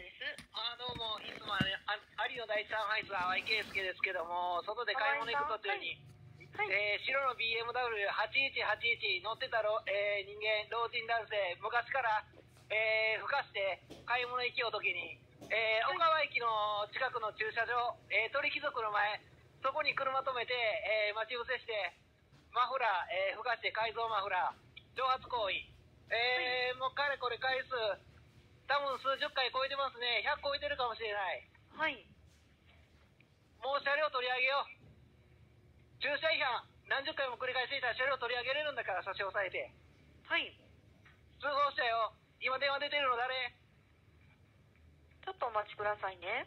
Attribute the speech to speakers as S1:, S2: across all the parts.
S1: です。
S2: あどうも、いつもあれ、あ有野第三ハイツ淡井圭介ですけども、外で買い物行く途中に、
S1: はい。
S2: えー白の BMW8181 乗ってたろ、えー人間、老人男性、昔から、えー、ふかして買い物行きようときに、えー小川駅の近くの駐車場、えー鳥貴族の前、そこに車止めて、えー待ち伏せして、マフラー、えーふかして改造マフラー、挑発行為、えーもうかれこれ回数、多分数十回超えてますね。100超えてるかもしれない。
S1: はい。
S2: もう車両取り上げよう。駐車違反、何十回も繰り返していたら車両取り上げれるんだから差し押さえて。
S1: はい。
S2: 通報したよ。今電話出てるの誰？
S1: ちょっとお待ちくださいね。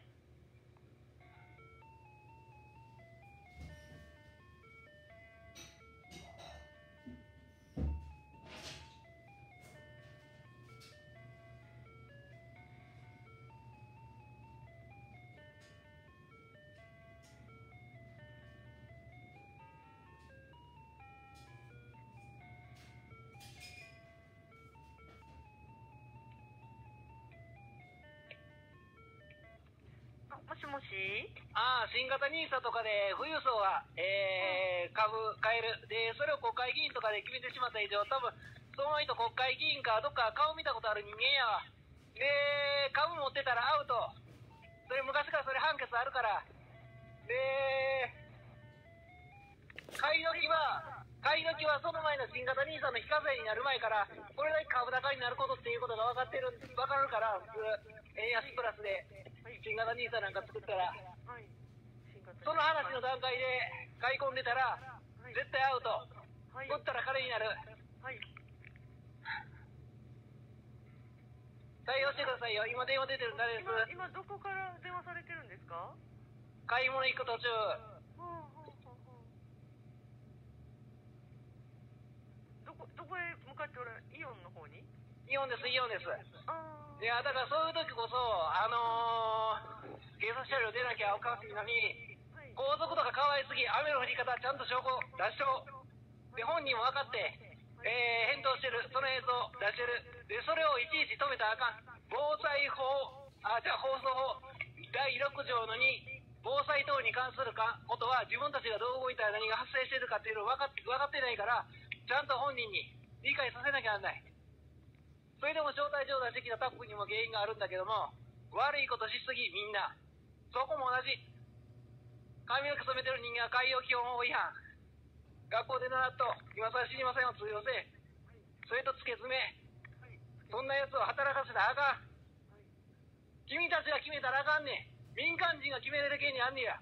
S1: もしもし？
S2: ああ、新型ニーサとかで富裕層は、えー、株買える。で、それを国会議員とかで決めてしまった以上、多分、その人国会議員かどっか顔見たことある人間やわ。で、株持ってたらアウト。それ昔からそれ判決あるから。で、買い時は、買い時はその前の新型ニーサの非課税になる前から、これだけ株高になることっていうことが分かってる、分かるから、普通、円安プラスで、新型ニーサなんか作ったら、その話の段階で買い込んでたら、
S1: はい
S2: 絶対アウト。
S1: はい。
S2: 取ったら彼になる。
S1: はい。
S2: 対応してくださいよ。今電話出てるん誰です？
S1: 今、今どこから電話されてるんですか？は
S2: 買い物行く途中。
S1: どこ、どこへ向かっておられイオンの方に？
S2: イオンです、イオンです。
S1: あ
S2: いや、だからそういう時こそ、あのー、警察車両出なきゃおかしいのに、
S1: あ。はい。
S2: 高速とかかわいすぎ、雨の降り方、ちゃんと証拠出しと。で、本人も分かって、えー、返答してる、その映像出してる。で、それをいちいち止めたらあかん。防災法、あ、じゃあ放送法、第6条の2、防災等に関するかことは、自分たちがどう動いたら何が発生してるかっていうのを分かって分かってないから、ちゃんと本人に理解させなきゃなんない。それでも招待状出してきたタップにも原因があるんだけども、悪いことしすぎ、みんな。そこも同じ。髪の毛染めてる人間は海洋基本法違反。学校で習っと、今更知りませんを通用せ。それと付け詰め。そんな奴を働かせたらあかん。君たちが決めたらあかんねん。民間人が決めれる権利あんねや。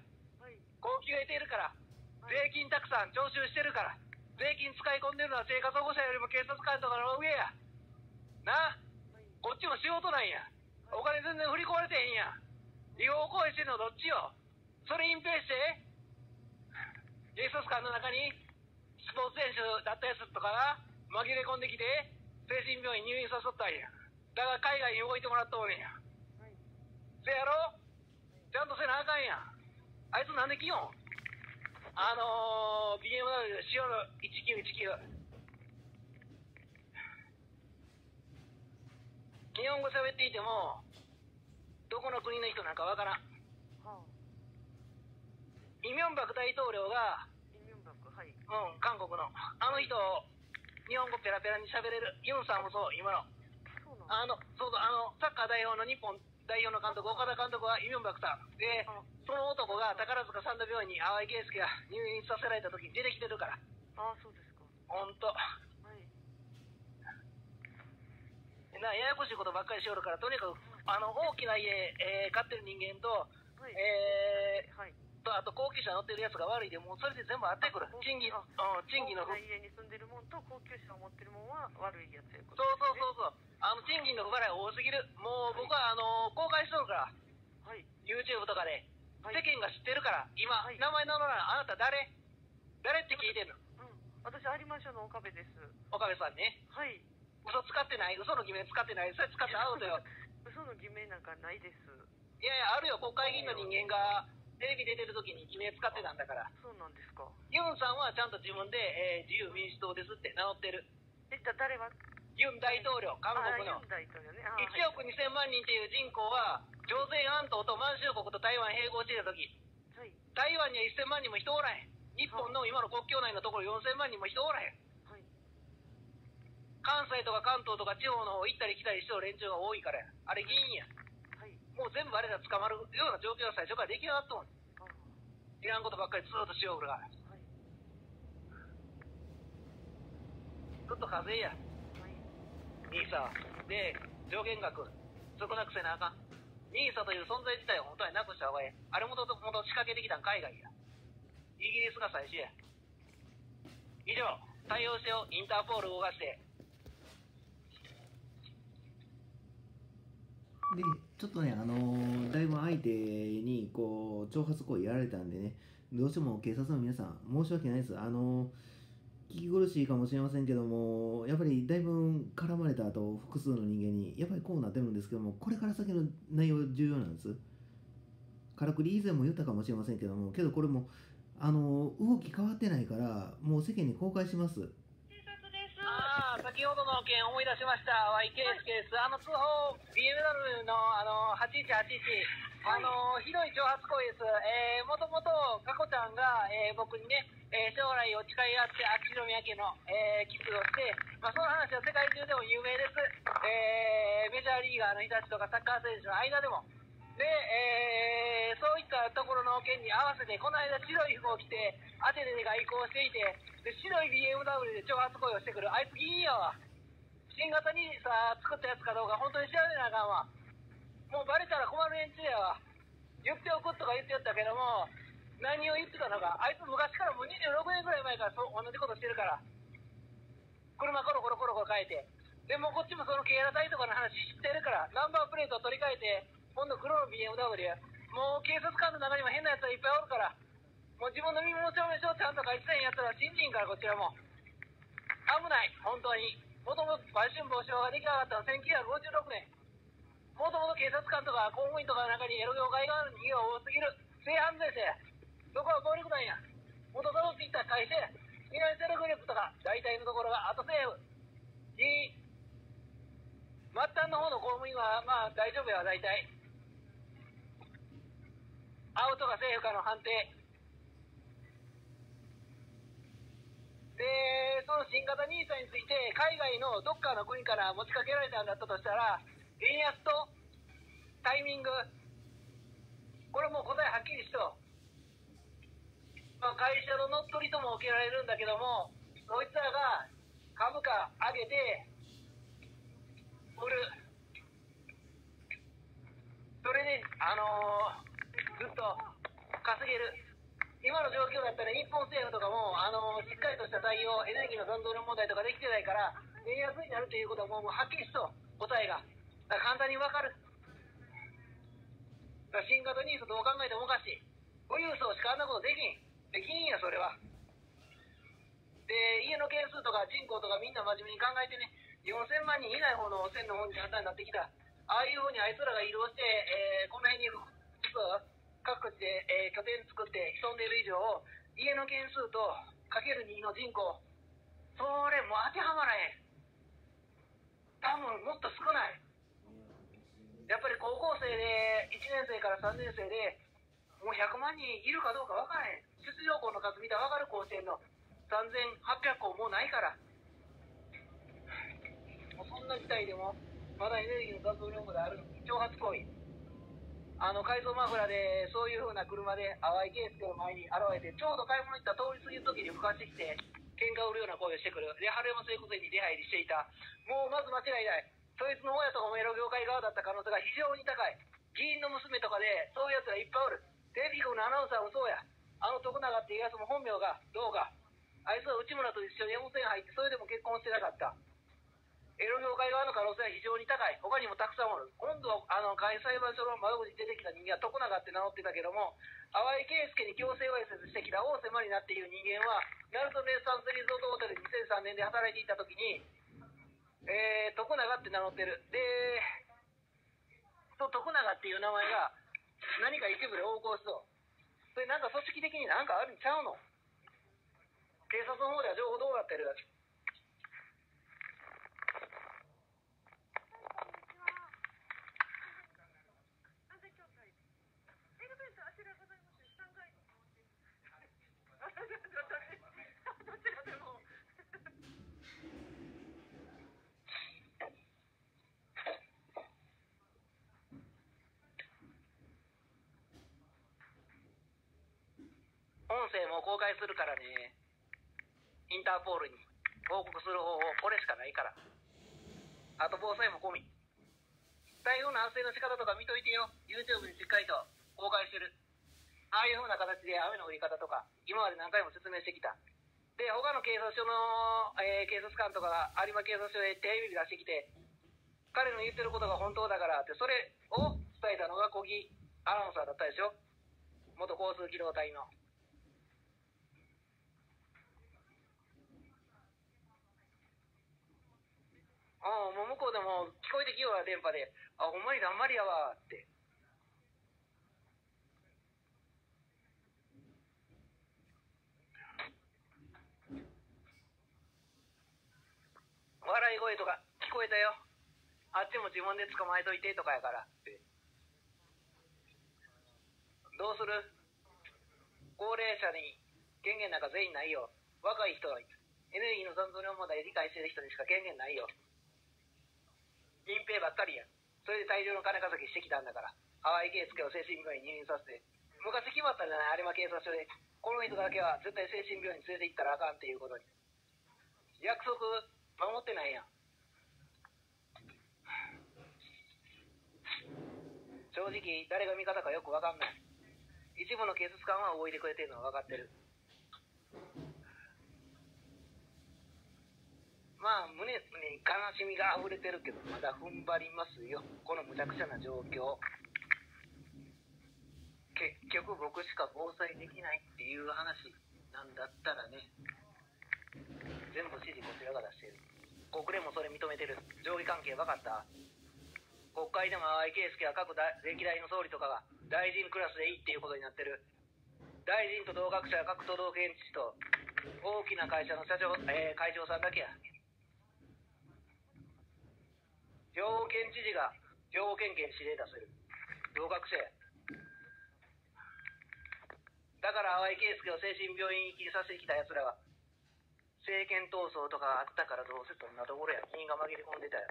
S2: 高級得ているから。税金たくさん徴収してるから。税金使い込んでるのは生活保護者よりも警察官とかの上や。なあこっちも仕事なんや。お金全然振り込まれてへんや。違法行為してんのどっちよ。それ隠蔽して、警察官の中にスポーツ選手だったやつとかが紛れ込んできて、精神病院入院させとったんや。だから海外に動いてもらっとうねんや。
S1: はい。
S2: せやろちゃんとせなあかんや。あいつなんで来よん？あのー、BMW 塩の1919。日本語喋っていても、どこの国の人なんかわからん。
S1: はあ。
S2: イ・ミョンバク大統領が、
S1: イミョンバク、はい。
S2: うん、韓国の、あの人、日本語ペラペラに喋れる。ユンさんもそう、今の。
S1: そうなん
S2: あの、そうそう、あの、サッカー代表の日本代表の監督、岡田監督はイ・ミョンバクさん。で
S1: あ、
S2: その男が宝塚三田病院に淡井圭介が入院させられた時に出てきてるから。
S1: ああ、そうですか。
S2: ほんと。
S1: はい。
S2: な、ややこしいことばっかりしよるから、とにかく、あの、大きな家、えー飼ってる人間と、
S1: はい。
S2: えー、
S1: はい。
S2: と、あと高級車乗ってるやつが悪いで、もうそれで全部合ってくる。賃金、
S1: あ
S2: うん、賃金の不
S1: 家に住んでるもんと高級車を持ってるもんは悪いやつやこ
S2: そう
S1: と
S2: そうそうそう。あの、賃金の不払い多すぎる。もう僕は、あの、公開しとるから、
S1: はい。
S2: YouTube とかで。
S1: はい
S2: 世間が知ってるから、今、
S1: はい
S2: 名前名乗らない。あなた誰？誰って聞いてんの？
S1: うん。私、有馬署の岡部です。
S2: 岡部さんね。
S1: はい。
S2: 嘘使ってない？嘘の偽名使ってない？それ使ってアウトよ。
S1: 嘘の偽名なんかないです。
S2: いやいや、あるよ。国会議員の人間が、テレビ出てる時に偽名使ってたんだから。
S1: そうなんですか。
S2: ユンさんはちゃんと自分で、えー自由民主党ですって名乗ってる。
S1: え、だ誰は
S2: ユン大統領、韓国の
S1: あユン大統領ね。あ
S2: 1億2000万人という人口は、朝鮮半島と満州国と台湾併合していたとき、
S1: はい。
S2: 台湾には1000万人も人おらへん。日本の今の国境内のところ4000万人も人おらへん。
S1: はい。
S2: 関西とか関東とか地方の方行ったり来たりしてる連中が多いからやあれ議員や。
S1: はい。
S2: もう全部あれら捕まるような状況が最初から出来上がっとん。
S1: あ
S2: いらんことばっかりずっとしようから。
S1: はい。
S2: ずっと課税や。
S1: はい。
S2: ニーサで、上限額、少なくせなあかん。ニーサという存在自体を本当はなくした方がええ。あれもともと仕掛けてきたん海外や。イギリスが最初や。以上、対応してよ、インターポール動かして。
S3: で、ちょっとね、あのーだいぶ相手に、こう、挑発行為やられたんでね、どうしても警察の皆さん、申し訳ないです。あのー聞き苦しいかもしれませんけども、やっぱりだいぶ絡まれた後、複数の人間に、やっぱりこうなってるんですけども、これから先の内容重要なんです。からくり以前も言ったかもしれませんけども、けどこれも、あの動き変わってないから、もう世間に公開します。
S2: 先ほどの件思い出しました。ワイケースケース。あの通報、BMW のあの8181。あの、ひどい挑発行為です。えー、もともと、佳子ちゃんが、えー僕にね、えー将来を誓い合って、秋篠宮家の、えーキスをして、まあ、その話は世界中でも有名です。えーメジャーリーガーの人たちとかサッカー選手の間でも。で、えーそういったところの件に合わせて、この間白い服を着て、アテネで外交していて、で白い BMW で挑発行為をしてくる、あいつ議員やわ。新型にさ、作ったやつかどうか本当に調べなあかんわ。もうバレたら困る連中やわ。言っておくとか言っておったけども、何を言ってたのか。あいつ昔からもう26年ぐらい前からそう同じことしてるから。車コロコロコロコロ変えて。でもこっちもその警ら隊とかの話知ってるから、ナンバープレートを取り替えて、今度黒の BMW や。もう警察官の中にも変なやつがいっぱいおるから、もう自分の身分証明書ちゃんと書いてたんやったら信じんから、こちらも。危ない、本当に。もともと売春防止法が出来上がったの1956年。もともと警察官とか公務員とかの中にエロ業界側の逃げが多すぎる。性犯罪者や。そこは暴力団や。元たどっていった会社や。フィナンシャルグループとか、大体のところが後政府。いい。末端の方の公務員は、まあ大丈夫や、大体。アウトかセーフかの判定。で、その新型 NISA について、海外のどっかの国から持ちかけられたんだったとしたら、円安とタイミング、これもう答えはっきりしと。まあ、会社の乗っ取りとも受けられるんだけども、そいつらが株価上げて、売る。それで、あのーずっと稼げる。今の状況だったら日本政府とかも、あのしっかりとした対応、エネルギーの残存の問題とかできてないから、円安になるということはもうもうはっきりしと、答えが。簡単にわかる。だから新型ニースどう考えてもおかしい。富裕層しかあんなことできん。できんや、それは。で、家の件数とか人口とかみんな真面目に考えてね、4000万人いない方の線の方に簡単になってきた。ああいう方にあいつらが移動して、えーこの辺に実は各地で、えー拠点作って潜んでいる以上、家の件数とかける2の人口、それも当てはまらへん。多分もっと少ない。やっぱり高校生で1年生から3年生でもう100万人いるかどうか分からへん。出場校の数見たら分かる甲子園の3800校もうないから。もうそんな事態でもまだエネルギーの残存量である。挑発行為。あの改造マフラーでそういう風な車で淡井圭介の前に現れてちょうど買い物行った通り過ぎる時に吹かしてきて喧嘩売るような声をしてくる。で春山整骨院に出入りしていた。もうまず間違いない。そいつの親とかもエロ業界側だった可能性が非常に高い。議員の娘とかでそういうやつがいっぱいおる。テレビ局のアナウンサーもそうや。あの徳永っていうやつも本名がどうか。あいつは内村と一緒に温泉入ってそれでも結婚してなかった。エロ業界側の可能性は非常に高い他にもたくさんおる今度はあの会裁判所の窓口に出てきた人間は徳永って名乗ってたけども淡井圭介に強制わいせつしてきた大瀬まりなっていう人間はナルトレーサンスリゾートホテル2003年で働いていた時にえー、徳永って名乗ってる。で、と徳永っていう名前が何か一部で横行しそう。それなんか組織的になんかあるんちゃうの？警察の方では情報どうなってる
S1: どちらでも。
S2: 音声も公開するからね。インターポールに報告する方法、これしかないから。あと防災も込み。台風の発生の仕方とか見といてよ。YouTube にしっかりと公開してる。ああいう風な形で雨の降り方とか、今まで何回も説明してきた。で、他の警察署の、えー警察官とか有馬警察署でテレビ出してきて、彼の言ってることが本当だからって、それを伝えたのが小木アナウンサーだったでしょ元交通機動隊の。ああ、もう向こうでも聞こえてきようわ、電波で。あ、ほんまにだんまりやわ、って。笑い声とか聞こえたよ。あっちも自分で捕まえといてとかやからって。どうする？高齢者に権限なんか全員ないよ。若い人はエネルギーの残存量問題理解してる人にしか権限ないよ。隠蔽ばっかりや。それで大量の金稼ぎしてきたんだから。淡井圭介を精神病院に入院させて。昔決まったんじゃない、有馬警察署で。この人だけは絶対精神病院に連れて行ったらあかんっていうことに。約束？守ってないやん。正直、誰が味方かよくわかんない。一部の警察官は動いてくれてるのは分かってる。まあ、胸に悲しみが溢れてるけど、まだ踏ん張りますよ。この無茶苦茶な状況。結局僕しか防災できないっていう話なんだったらね、全部指示こちらが出してる。国連もそれ認めてる。上下関係分かった国会でも淡井圭介は各歴代の総理とかが大臣クラスでいいっていうことになってる。大臣と同学者は各都道府県知事と大きな会社の社長、えー会長さんだけや。兵庫県知事が兵庫県警に指令出せる。同学者や。だから淡井圭介を精神病院行きにさせてきた奴らは、政権闘争とかあったからどうせそんなところや。議員が紛れ込んでたよ。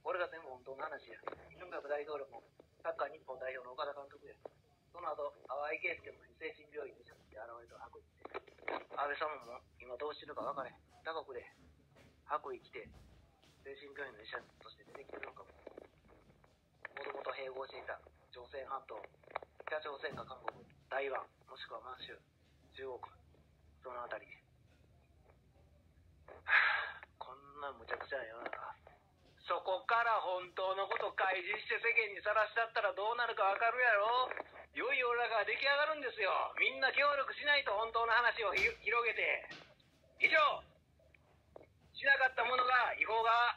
S2: これが全部本当の話や。文学大統領も、サッカー日本代表の岡田監督や。その後、淡井圭介も精神病院に現れた白衣って。安倍様も今どうしてるか分かれへん。他国で白衣着て、精神病院の医者として出てきてるのかも。もともと併合していた朝鮮半島、北朝鮮か韓国、台湾、もしくは満州、中国、そのあたり。は ぁこんな無茶苦茶な世の中。そこから本当のこと開示して世間にさらしちゃったらどうなるかわかるやろ良い世の中が出来上がるんですよ。みんな協力しないと本当の話を広げて。以上しなかった者が違法が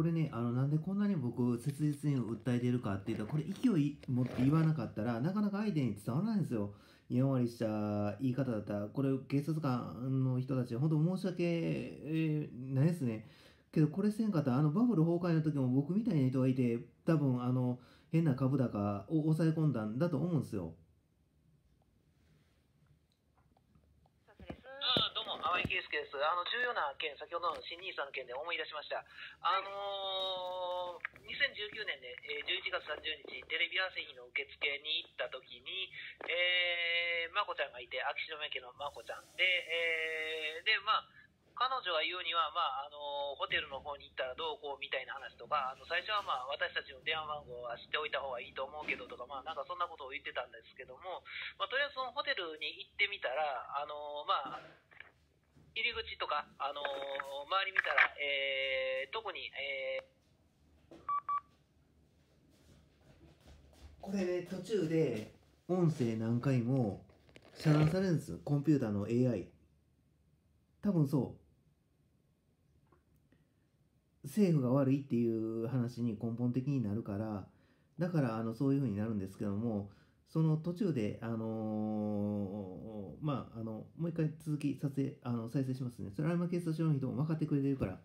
S3: これねあのなんでこんなに僕切実に訴えてるかっていうとこれ勢い持って言わなかったらなかなか相手に伝わらないんですよ。やんわりした言い方だったらこれ警察官の人たち本当申し訳、ないですね。けどこれせんかったらあのバブル崩壊の時も僕みたいな人がいて多分あの変な株高を抑え込んだんだと思うんですよ
S1: そうです。
S2: うん、どうも、です。あの、重要な件、先ほどの新兄さんの件で思い出しました。あのー、2019年で、え11月30日、テレビ朝日の受付に行った時に、えー、まこちゃんがいて、秋篠宮家のまこちゃん。で、えー、で、まあ、彼女が言うには、まあ、あのホテルの方に行ったらどうこうみたいな話とか、あの最初は、まあ、私たちの電話番号は知っておいた方がいいと思うけどとか、まあ、なんかそんなことを言ってたんですけども、まあ、とりあえずそのホテルに行ってみたら、あのまあ、入り口とか、あの周り見たら、えー、特に、え
S3: これね途中で音声何回も遮断されるんですコンピューターの AI 多分そう。政府が悪いっていう話に根本的になるからだからあのそういうふうになるんですけどもその途中で、あのー、まあ、あの、もう一回続き撮影、あの、再生しますね。それは今警察署の人も分かってくれてるから。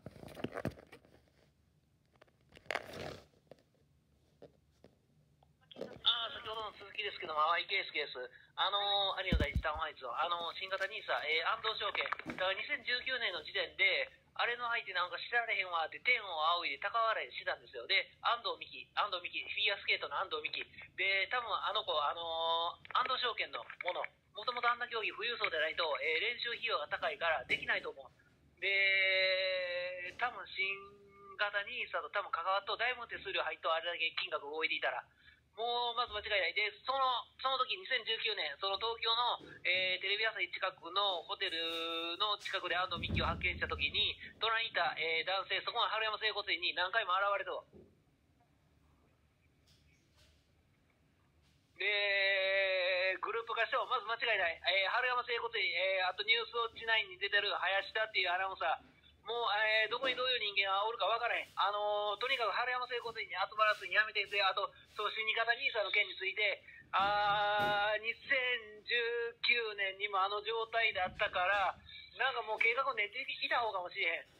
S2: ですけども、淡井圭介です。あのー、あ第一タウンざイツす。あのー、新型ニーサ、えー、安藤証券。だから2019年の時点で、あれの相手なんか知られへんわって天を仰いで高笑いしてたんですよ。で、安藤美希、安藤美希、フィギュアスケートの安藤美希。で、多分あの子、あのー、安藤証券のもの、もともとあんな競技富裕層でないと、えー練習費用が高いからできないと思う。で、多分新型ニーサと多分関わっとだいぶ手数料入っとあれだけ金額動いていたら。もうまず間違いない。で、その、その時2019年、その東京の、えーテレビ朝日近くのホテルの近くで安藤美希を発見した時に、隣にいた、えー男性、そこの春山整骨院に何回も現れたと。で、グループ化してもまず間違いない。えー春山整骨院、えーあとニュースウォッチ9に出てる林田っていうアナウンサー、もう、えーどこにどういう人間がおるか分からへん。あのーとにかく春山整骨院に集まらずにやめてくれ。あと、そう、死に方兄さんの件について、あー、2019年にもあの状態だったから、なんかもう計画を練っていた方かもしれへん。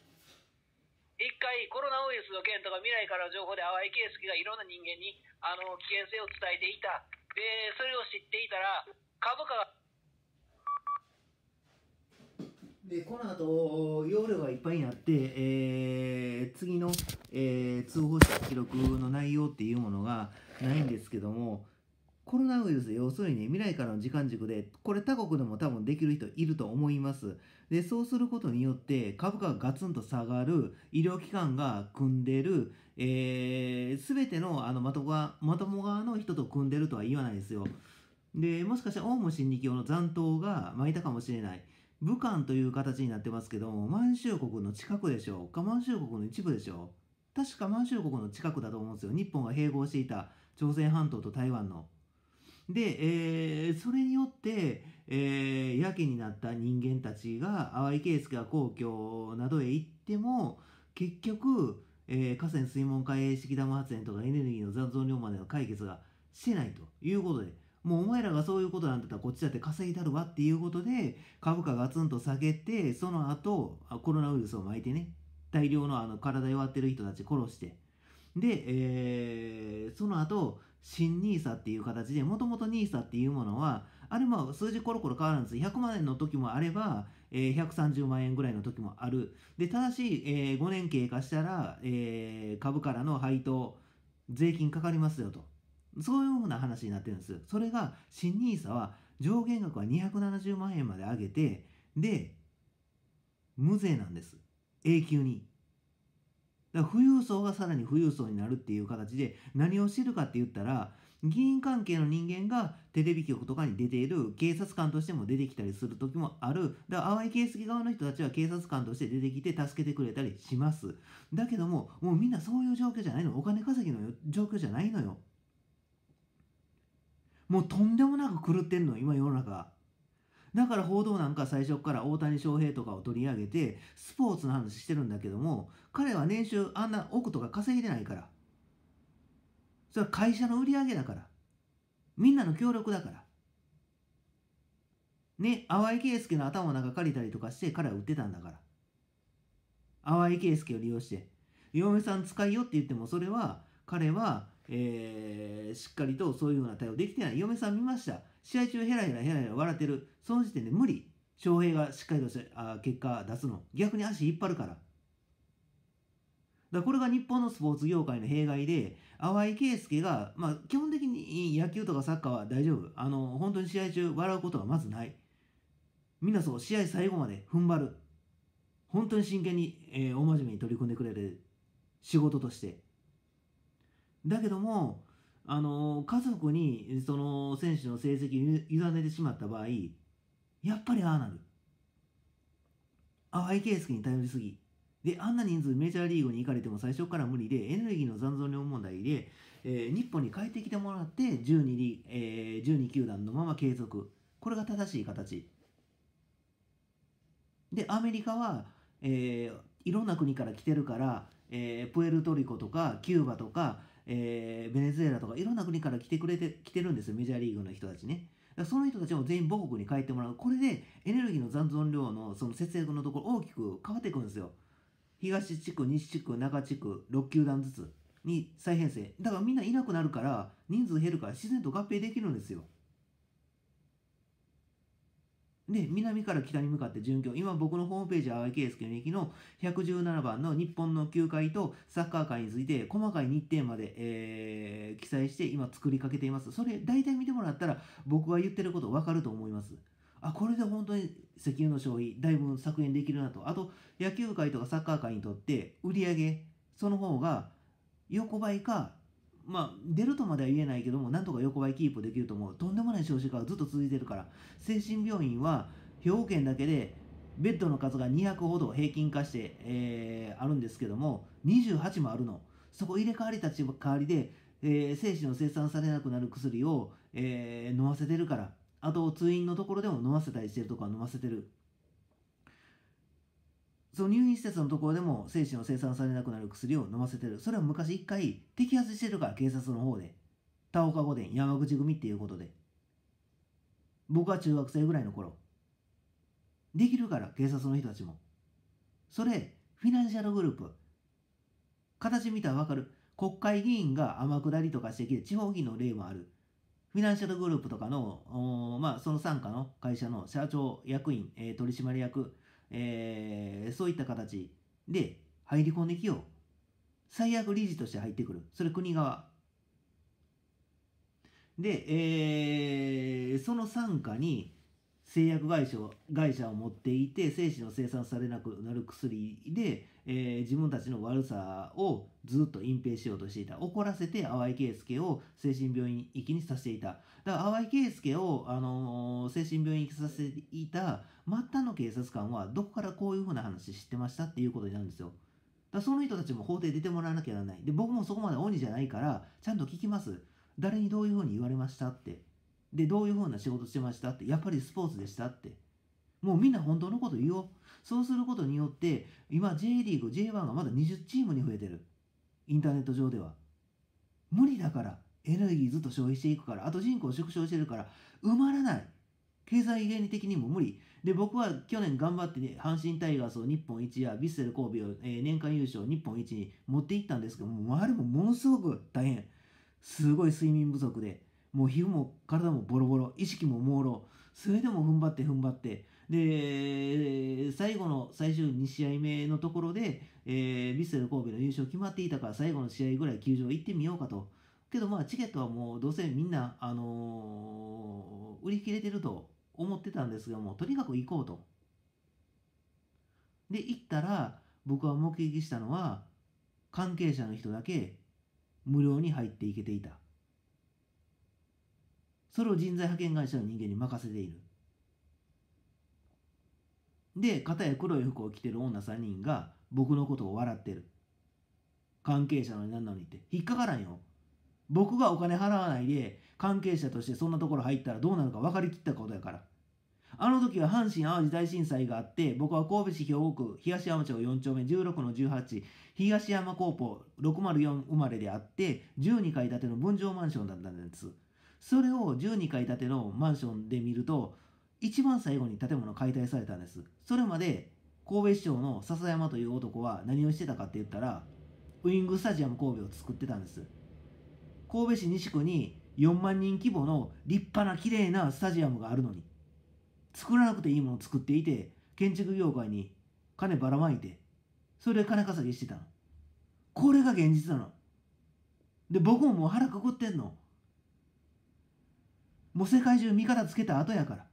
S2: 一回コロナウイルスの件とか未来からの情報で淡井圭介がいろんな人間にあの危険性を伝えていた。で、それを知っていたら、株価が
S3: でこの後容量がいっぱいになって、えー次の、えー通報した記録の内容っていうものがないんですけどもコロナウイルス要するに、未来からの時間軸でこれ他国でも多分できる人いると思います。でそうすることによって株価がガツンと下がる医療機関が組んでる、えー、全てのあのまとがまとも側の人と組んでるとは言わないですよ。でもしかしたらオウム真理教の残党が巻いたかもしれない。武漢という形になってますけども満州国の近くでしょう。か満州国の一部でしょう。確か満州国の近くだと思うんですよ。日本が併合していた朝鮮半島と台湾の。で、えーそれによって、えーやけになった人間たちが淡井圭介が皇居などへ行っても結局、えー河川水門海営式ダム発電とかエネルギーの残存量までの解決がしてないということでもうお前らがそういうことなんだったらこっちだって稼いだるわっていうことで株価ガツンと下げてその後あコロナウイルスを巻いてね大量のあの体弱ってる人たち殺して。で、えーその後新ニーサっていう形でもともとニーサっていうものはあれも数字コロコロ変わるんです100万円の時もあれば、えー130万円ぐらいの時もある。でただし、えー5年経過したら、えー株からの配当税金かかりますよと。そういうふうな話になってるんです。それが新ニーサは上限額は270万円まで上げてで無税なんです。永久に。だから富裕層がさらに富裕層になるっていう形で何をしてるかって言ったら議員関係の人間がテレビ局とかに出ている警察官としても出てきたりする時もある。だから淡井圭介側の人たちは警察官として出てきて助けてくれたりします。だけどももうみんなそういう状況じゃないの。お金稼ぎの状況じゃないのよ。もうとんでもなく狂ってんの今世の中。だから報道なんか最初から大谷翔平とかを取り上げてスポーツの話してるんだけども彼は年収あんな億とか稼いでないから。それは会社の売り上げだから。みんなの協力だから。ね淡井圭介の頭の中借りたりとかして彼は売ってたんだから。淡井圭介を利用して。嫁さん使いよって言ってもそれは彼は、えーしっかりとそういうような対応できてない。嫁さん見ました。試合中ヘラヘラヘラヘラ笑ってる。その時点で無理。翔平がしっかりとしてあ結果出すの。逆に足引っ張るから。だからこれが日本のスポーツ業界の弊害で淡井圭介が、まあ、基本的に野球とかサッカーは大丈夫。あの本当に試合中笑うことはまずない。みんなそう試合最後まで踏ん張る。本当に真剣に、えー大真面目に取り組んでくれる仕事として。だけどもあの家族にその選手の成績を委ねてしまった場合やっぱりああなる。淡井圭介に頼りすぎ。であんな人数メジャーリーグに行かれても最初から無理でエネルギーの残存量問題で、えー日本に帰ってきてもらって12リ、えー12球団のまま継続。これが正しい形。でアメリカは、えーいろんな国から来てるから、えープエルトリコとかキューバとか、えーベネズエラとかいろんな国から来てくれて来てるんですよメジャーリーグの人たちね。その人たちも全員母国に帰ってもらう。これでエネルギーの残存量のその節約のところ大きく変わっていくんですよ。東地区西地区中地区6球団ずつに再編成。だからみんないなくなるから人数減るから自然と合併できるんですよ。で、南から北に向かって巡業。今僕のホームページ、淡井圭介の駅の117番の日本の球界とサッカー界について細かい日程まで、えー記載して今作りかけています。それ大体見てもらったら僕が言ってること分かると思います。あ、これで本当に石油の消費だいぶ削減できるなと。あと、野球界とかサッカー界にとって売り上げ、その方が横ばいか、まあ、出るとまでは言えないけども、なんとか横ばいキープできると思う。とんでもない少子化がずっと続いてるから、精神病院は兵庫県だけでベッドの数が200ほど平均化して、えーあるんですけども、28もあるの。そこ入れ替わり立ち替わりで、えー精子の生産されなくなる薬を、えー飲ませてるから、あと通院のところでも飲ませたりしてるとこは飲ませてる。その入院施設のところでも精子の生産されなくなる薬を飲ませてる。それは昔一回摘発してるから、警察の方で。田岡御殿、山口組っていうことで。僕は中学生ぐらいの頃。できるから、警察の人たちも。それ、フィナンシャルグループ。形見たらわかる。国会議員が天下りとかしてきて、地方議員の例もある。フィナンシャルグループとかの、まあ、その傘下の会社の社長、役員、えー取締役、えーそういった形で入り込んできよう。最悪理事として入ってくる。それ国側。で、えーその傘下に製薬会社を会社を持っていて、精子の生産されなくなる薬で、えー自分たちの悪さをずっと隠蔽しようとしていた。怒らせて淡井圭介を精神病院行きにさせていた。だから淡井圭介を、あのー精神病院行きさせていた末端の警察官はどこからこういうふうな話知ってましたっていうことになるんですよ。だその人たちも法廷出てもらわなきゃならない。で、僕もそこまで鬼じゃないから、ちゃんと聞きます。誰にどういうふうに言われましたって。で、どういうふうな仕事してましたって。やっぱりスポーツでしたって。もうみんな本当のこと言おう。そうすることによって、今 J リーグ、J1 がまだ20チームに増えてる。インターネット上では。無理だから。エネルギーずっと消費していくから。あと人口縮小してるから。埋まらない。経済原理的にも無理。で、僕は去年頑張って、ね、阪神タイガースを日本一や、ヴィッセル神戸を、えー年間優勝日本一に持っていったんですけども、あれもものすごく大変。すごい睡眠不足で、もう皮膚も体もボロボロ、意識も朦朧。それでも踏ん張って踏ん張って。で、最後の最終2試合目のところで、えー、ヴィッセル神戸の優勝決まっていたから、最後の試合ぐらい球場行ってみようかと。けどまあチケットはもうどうせみんな、あのー売り切れてると思ってたんですがもうとにかく行こうと。で行ったら僕は目撃したのは関係者の人だけ無料に入っていけていた。それを人材派遣会社の人間に任せている。で、片や黒い服を着てる女3人が僕のことを笑ってる。関係者のになんなのにって。引っかからんよ。僕がお金払わないで関係者としてそんなところ入ったらどうなるか分かりきったことやから。あの時は阪神・淡路大震災があって、僕は神戸市兵庫区東山町4丁目16の18、東山高校604生まれであって、12階建ての分譲マンションだったんです。それを12階建てのマンションで見ると、一番最後に建物解体されたんです。それまで神戸市長の笹山という男は何をしてたかって言ったら、ウイングスタジアム神戸を作ってたんです。神戸市西区に4万人規模の立派な綺麗なスタジアムがあるのに作らなくていいものを作っていて建築業界に金ばらまいてそれで金稼ぎしてたの。これが現実なの。で僕ももう腹くくってんの。もう世界中味方つけた後やから。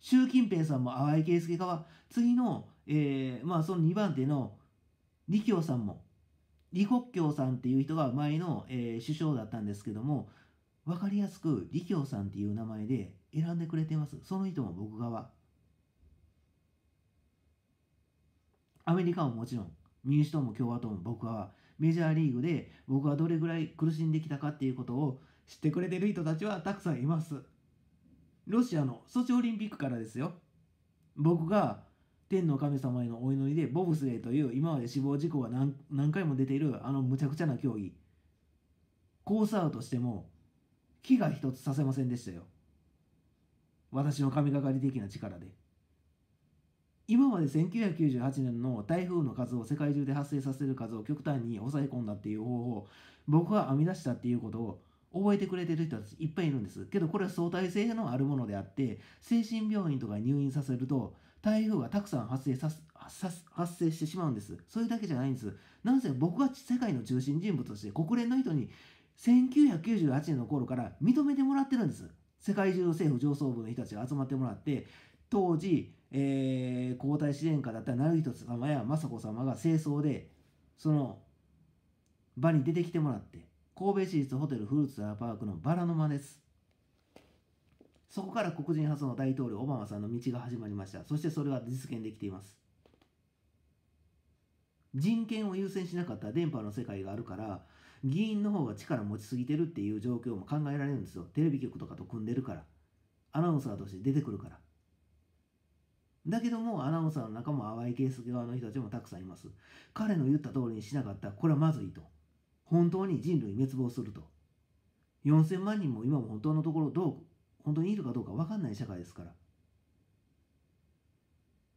S3: 習近平さんも淡井圭介側次の、えーまあその2番手の李強さんも李克強さんっていう人が前の、えー首相だったんですけども分かりやすく李強さんっていう名前で選んでくれてます。その人も僕側。アメリカももちろん民主党も共和党も僕はメジャーリーグで僕がどれぐらい苦しんできたかっていうことを知ってくれてる人たちはたくさんいます。ロシアのソチオリンピックからですよ。僕が天の神様へのお祈りでボブスレーという今まで死亡事故が何何回も出ているあのむちゃくちゃな競技コースアウトしても木が一つさせませんでしたよ。私の神がかり的な力で。今まで1998年の台風の数を世界中で発生させる数を極端に抑え込んだっていう方法を僕が編み出したっていうことを覚えてくれてる人たちいっぱいいるんです。けどこれは相対性のあるものであって精神病院とか入院させると台風がたくさん発生さす発生してしまうんです。それだけじゃないんです。なんせ僕が世界の中心人物として国連の人に1998年の頃から認めてもらってるんです。世界中の政府上層部の人たちが集まってもらって当時、えー、皇太子殿下だった成人様や雅子様が清掃でその場に出てきてもらって神戸市立ホテルフルーツアーパークのバラの間です。そこから黒人初の大統領オバマさんの道が始まりました。そしてそれは実現できています。人権を優先しなかった電波の世界があるから議員の方が力持ちすぎてるっていう状況も考えられるんですよ。テレビ局とかと組んでるから。アナウンサーとして出てくるから。だけどもアナウンサーの中も淡いケース側の人たちもたくさんいます。彼の言った通りにしなかった。これはまずいと。本当に人類滅亡すると。4000万人も今も本当のところどう本当にいるかどうか分かんない社会ですから。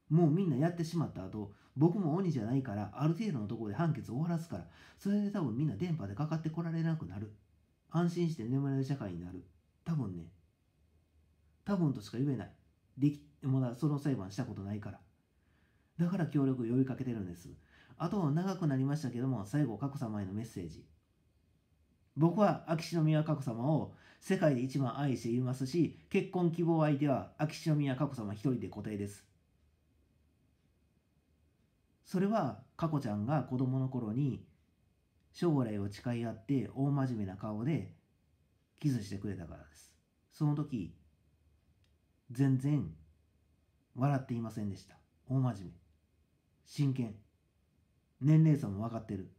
S3: もうみんなやってしまった後僕も鬼じゃないからある程度のところで判決を終わらすからそれで多分みんな電波でかかってこられなくなる。安心して眠れる社会になる。多分ね。多分としか言えない。できまだその裁判したことないから。だから協力を呼びかけてるんです。あとは長くなりましたけども最後佳子さまへのメッセージ。僕は秋篠宮佳子さまを世界で一番愛していますし結婚希望相手は秋篠宮佳子さま一人で固定です。それは佳子ちゃんが子供の頃に将来を誓い合って大真面目な顔でキスしてくれたからです。その時全然笑っていませんでした。大真面目。真剣。年齢差も分かってる。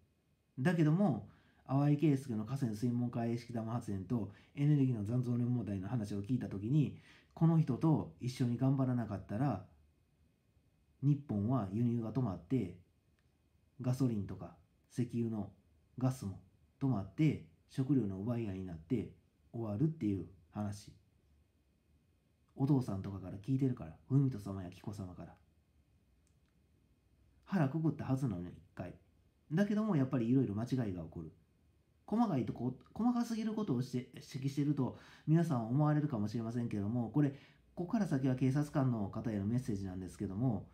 S3: だけども淡井圭介の河川水門会式玉発電とエネルギーの残存連問題の話を聞いた時にこの人と一緒に頑張らなかったら日本は輸入が止まってガソリンとか石油のガスも止まって食料の奪い合いになって終わるっていう話。お父さんとかから聞いてるから文人様や紀子様から。腹くくったはずなのに一回。だけどもやっぱりいろいろ間違いが起こる。細かいとこ細かすぎることをして指摘していると皆さん思われるかもしれませんけどもこれここから先は警察官の方へのメッセージなんですけども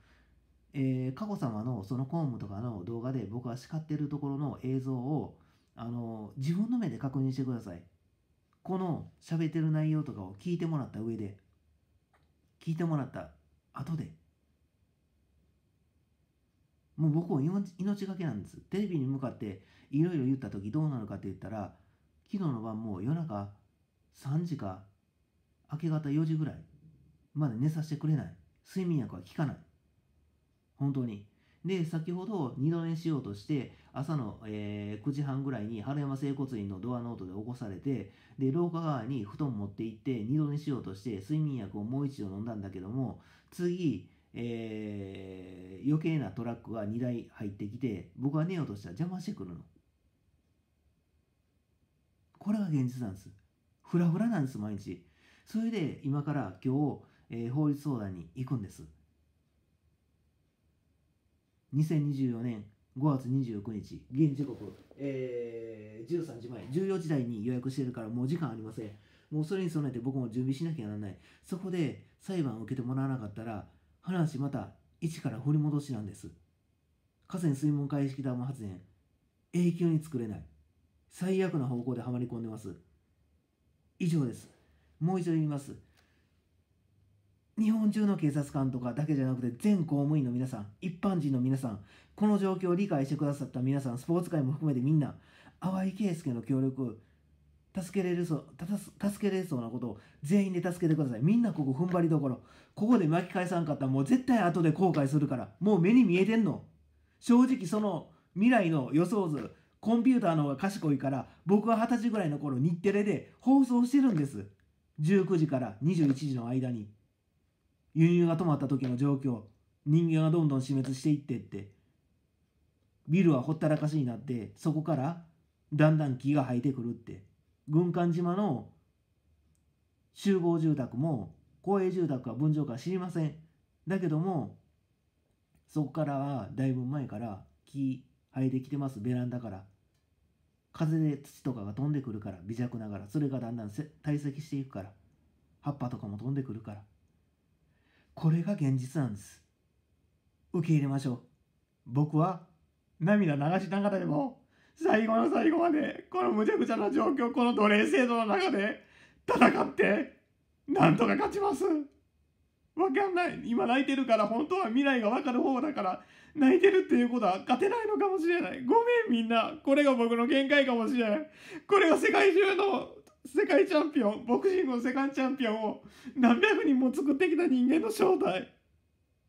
S3: えー、佳子さまのその公務とかの動画で僕は叱ってるところの映像をあの自分の目で確認してください。この喋ってる内容とかを聞いてもらった上で聞いてもらった後でもう僕は命がけなんです。テレビに向かっていろいろ言った時どうなるかって言ったら昨日の晩もう夜中3時か明け方4時ぐらいまで寝させてくれない。睡眠薬は効かない。本当に。で、先ほど二度寝しようとして、朝の、えー、9時半ぐらいに春山整骨院のドアノートで起こされて、で、廊下側に布団持って行って二度寝しようとして睡眠薬をもう一度飲んだんだけども、次、えー、余計なトラックが2台入ってきて、僕が寝ようとしたら邪魔してくるの。これが現実なんです。フラフラなんです、毎日。それで今から今日、えー、法律相談に行くんです。2024年5月29日、現時刻、えー、13時前、14時台に予約してるからもう時間ありません。もうそれに備えて僕も準備しなきゃならない。そこで裁判を受けてもらわなかったら、話また一から振り戻しなんです。河川水門開式ダム発電、永久に作れない。最悪な方向ではまり込んでます。以上です。もう一度言います。日本中の警察官とかだけじゃなくて全公務員の皆さん一般人の皆さんこの状況を理解してくださった皆さんスポーツ界も含めてみんな淡井圭介の協力助けれるそう助けれそうなことを全員で助けてください。みんなここ踏ん張りどころ。ここで巻き返さんかったらもう絶対後で後悔するから。もう目に見えてんの。正直その未来の予想図コンピューターの方が賢いから僕は二十歳ぐらいの頃日テレで放送してるんです。19時から21時の間に。輸入が止まった時の状況。人間がどんどん死滅していってって。ビルはほったらかしになってそこからだんだん木が生えてくるって。軍艦島の集合住宅も公営住宅は分譲か知りません。だけどもそこからはだいぶ前から木生えてきてます。ベランダから。風で土とかが飛んでくるから微弱ながら。それがだんだん堆積していくから。葉っぱとかも飛んでくるから。これが現実なんです。受け入れましょう。僕は涙流しながらでも最後の最後までこの無茶苦茶な状況この奴隷制度の中で戦ってなんとか勝ちます。わかんない。今泣いてるから本当は未来がわかる方だから泣いてるっていうことは勝てないのかもしれない。ごめんみんな。これが僕の限界かもしれない。これが世界中の世界チャンピオンボクシングの世界チャンピオンを何百人も作ってきた人間の正体。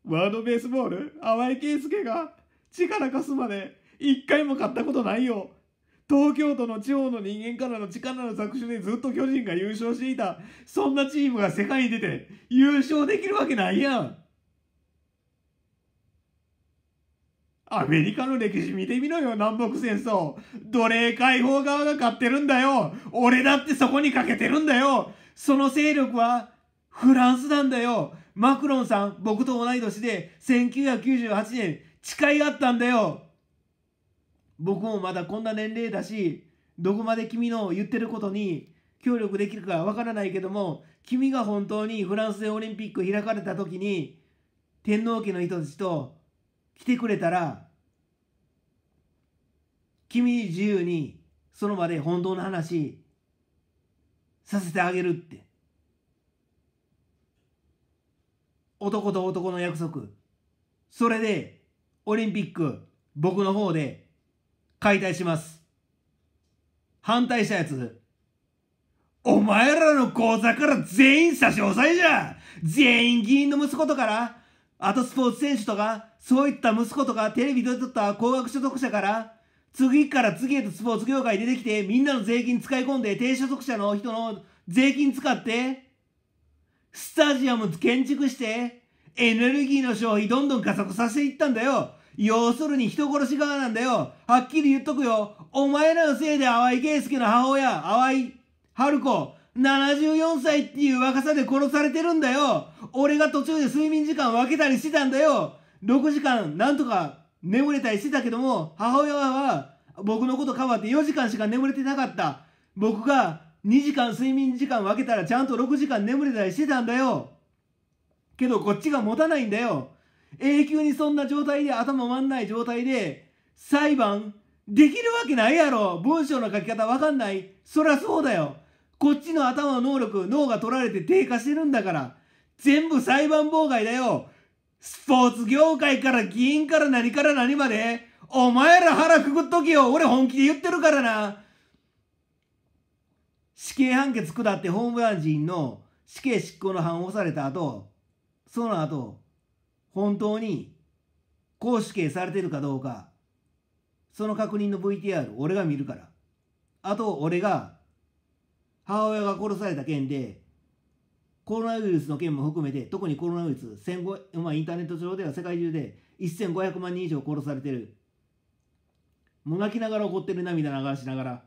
S3: ワールドベースボール淡井圭介が力貸すまで一回も勝ったことないよ東京都の地方の人間からの力の搾取でずっと巨人が優勝していたそんなチームが世界に出て優勝できるわけないやんアメリカの歴史見てみろよ、南北戦争。奴隷解放側が勝ってるんだよ。俺だってそこにかけてるんだよ。その勢力はフランスなんだよ。マクロンさん、僕と同い年で1998年誓い合ったんだよ。僕もまだこんな年齢だし、どこまで君の言ってることに協力できるかわからないけども、君が本当にフランスでオリンピック開かれた時に、天皇家の人たちと来てくれたら、君自由にその場で本当の話させてあげるって。男と男の約束。それで、オリンピック、僕の方で解体します。反対したやつ、お前らの口座から全員差し押さえじゃ。全員議員の息子とから、あとスポーツ選手とか、そういった息子とか、テレビで撮った高額所得者から、次から次へとスポーツ業界出てきて、みんなの税金使い込んで、低所得者の人の税金使って、スタジアム建築して、エネルギーの消費どんどん加速させていったんだよ。要するに人殺し側なんだよ。はっきり言っとくよ。お前らのせいで淡井圭介の母親、淡井春子、74歳っていう若さで殺されてるんだよ。俺が途中で睡眠時間分けたりしてたんだよ。6時間なんとか眠れたりしてたけども、母親は僕のことかばって4時間しか眠れてなかった。僕が2時間睡眠時間分けたらちゃんと6時間眠れたりしてたんだよ。けどこっちが持たないんだよ。永久にそんな状態で頭回んない状態で裁判できるわけないやろ。文章の書き方わかんない。そりゃそうだよ。こっちの頭の能力、脳が取られて低下してるんだから。全部裁判妨害だよ。スポーツ業界から議員から何から何まで。お前ら腹くくっとけよ。俺本気で言ってるからな。死刑判決下って法務大臣の死刑執行の判を押された後、その後、本当に公死刑されてるかどうか、その確認の VTR 俺が見るから。あと俺が母親が殺された件で、コロナウイルスの件も含めて、特にコロナウイルス、まあ、インターネット上では世界中で1500万人以上殺されてる。もう泣きながら怒ってる涙流しながら。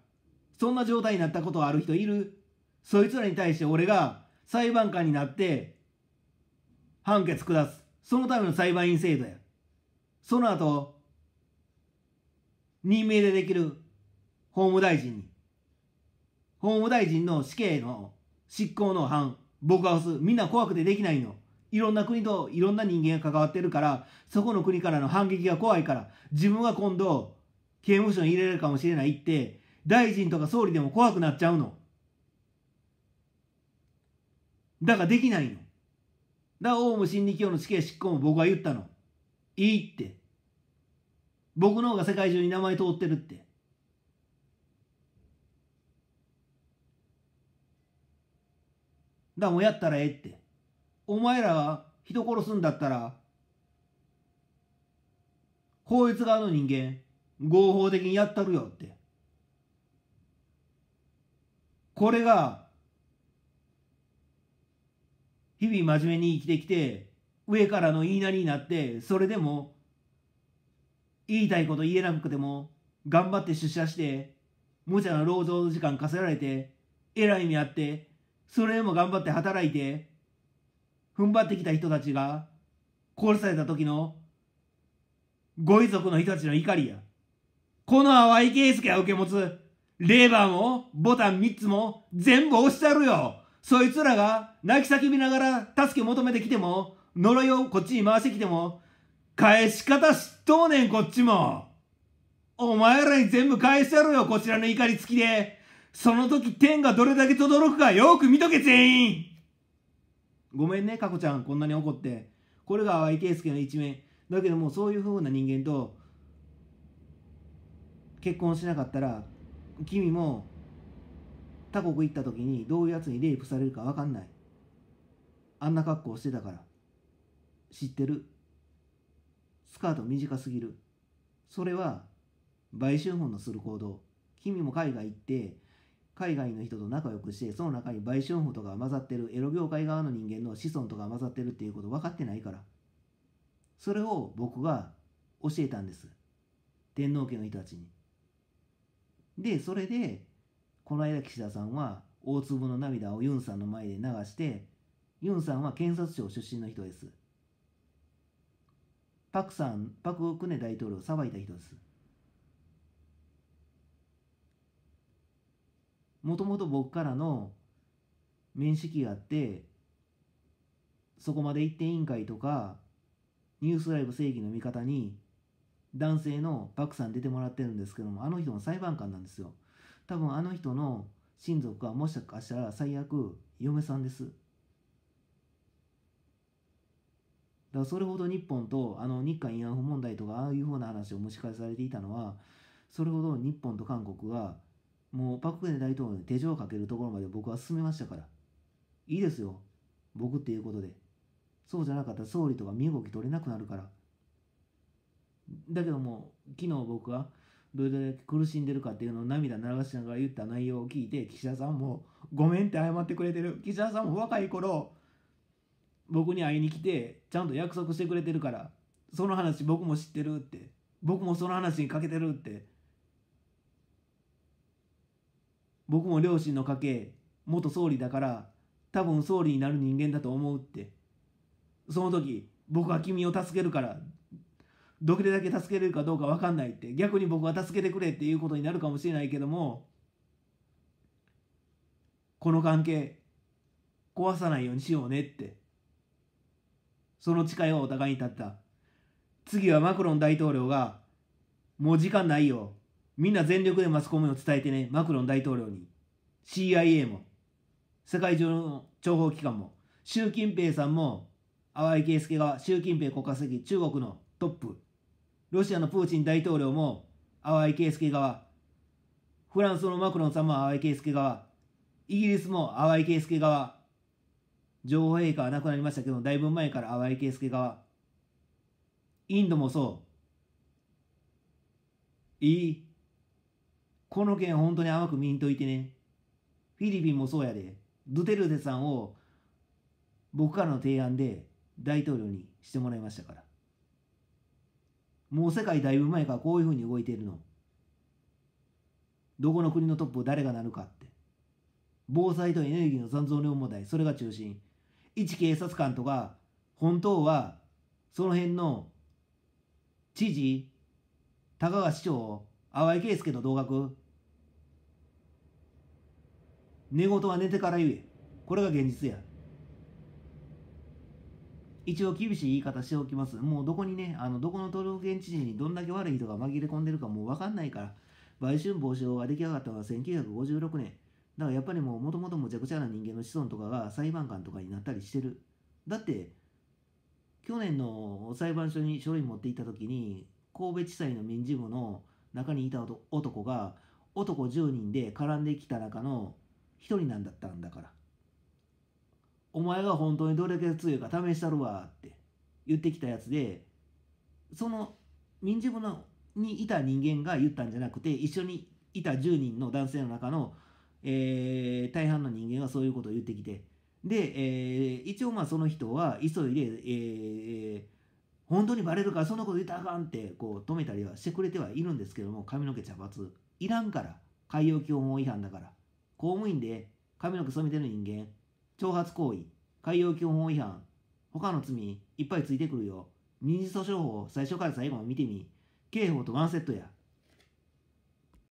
S3: そんな状態になったことある人いる？そいつらに対して俺が裁判官になって判決下す。そのための裁判員制度や。その後、任命でできる法務大臣に。法務大臣の死刑の執行の判、僕は押す。みんな怖くてできないの。いろんな国といろんな人間が関わってるから、そこの国からの反撃が怖いから、自分が今度、刑務所に入れられるかもしれないって、大臣とか総理でも怖くなっちゃうの。だからできないの。だオウム真理教の死刑執行も僕は言ったの。いいって。僕の方が世界中に名前通ってるって。だもうやったらええって。お前らが人殺すんだったら、法律側の人間、合法的にやったるよって。これが、日々真面目に生きてきて、上からの言いなりになって、それでも、言いたいこと言えなくても、頑張って出社して、無茶な労働時間課せられて、偉い目あって、それでも頑張って働いて、踏ん張ってきた人たちが、殺された時の、ご遺族の人たちの怒りや。この淡井圭介は受け持つ。レバーもボタン3つも全部押してあるよ。そいつらが泣き叫びながら助け求めてきても、呪いをこっちに回してきても、返し方知っとうねん、こっちも。お前らに全部返してやるよ、こちらの怒り付きで。その時天がどれだけ轟くかよく見とけ、全員ごめんね、かこちゃん、こんなに怒って。これが淡井圭介の一面。だけども、そういう風な人間と結婚しなかったら、君も他国行った時にどういうやつにレイプされるか分かんない。あんな格好してたから。知ってる。スカート短すぎる。それは売春婦のする行動。君も海外行って、海外の人と仲良くして、その中に売春婦とか混ざってる、エロ業界側の人間の子孫とか混ざってるっていうこと分かってないから。それを僕が教えたんです。天皇家の人たちに。で、それで、この間岸田さんは大粒の涙をユンさんの前で流して、ユンさんは検察庁出身の人です。パクさん、パク・クネ大統領を裁いた人です。もともと僕からの面識があって、そこまで一定委員会とか、ニュースライブ正義の味方に男性のパクさん出てもらってるんですけどもあの人の裁判官なんですよ多分あの人の親族はもしかしたら最悪嫁さんです。だからそれほど日本とあの日韓慰安婦問題とかああいうふうな話を蒸し返されていたのはそれほど日本と韓国がもうパク・クネ大統領に手錠をかけるところまで僕は進めましたから。いいですよ。僕っていうことで。そうじゃなかったら総理とか身動き取れなくなるから。だけども昨日僕がどれだけ苦しんでるかっていうのを涙流しながら言った内容を聞いて岸田さんもごめんって謝ってくれてる。岸田さんも若い頃僕に会いに来てちゃんと約束してくれてるからその話僕も知ってるって僕もその話にかけてるって僕も両親の家系元総理だから多分総理になる人間だと思うって。その時僕は君を助けるからどれだけ助けれるかどうか分かんないって逆に僕は助けてくれっていうことになるかもしれないけどもこの関係壊さないようにしようねってその誓いをお互いに立った。次はマクロン大統領がもう時間ないよ。みんな全力でマスコミを伝えてねマクロン大統領に。CIA も世界中の諜報機関も習近平さんも淡井圭介が習近平国家主席中国のトップ。ロシアのプーチン大統領も淡井圭介側、フランスのマクロンさんも淡井圭介側、イギリスも淡井圭介側、女王陛下は亡くなりましたけど、だいぶ前から淡井圭介側、インドもそう。いいこの件本当に甘く見んといてね。フィリピンもそうやで。ドゥテルテさんを僕からの提案で大統領にしてもらいましたから。もう世界だいぶ前からこういうふうに動いているの。どこの国のトップ誰がなるかって。防災とエネルギーの残存量問題、それが中心。一警察官とか、本当は、その辺の知事、高川市長、淡井圭介の同学、寝言は寝てから言え。これが現実や。一応厳しい言い方しておきます。もうどこにね、あのどこの都道府県知事にどんだけ悪い人が紛れ込んでるかもう分かんないから、売春防止法が出来上がったのは1956年。だからやっぱりもうもともとむちゃくちゃな人間の子孫とかが裁判官とかになったりしてる。だって、去年の裁判所に書類持って行った時に、神戸地裁の民事部の中にいた男が、男10人で絡んできた中の1人なんだったんだから。お前が本当にどれだけ強いか試したるわって言ってきたやつでその民事部のにいた人間が言ったんじゃなくて一緒にいた10人の男性の中の、えー、大半の人間がそういうことを言ってきてで、えー、一応まあその人は急いで、えー、本当にバレるからそんなこと言ったらあかんってこう止めたりはしてくれてはいるんですけども髪の毛茶髪いらんから海洋基本法違反だから公務員で髪の毛染めてる人間挑発行為、海洋基本法違反、他の罪いっぱいついてくるよ。民事訴訟法最初から最後まで見てみ。刑法とワンセットや。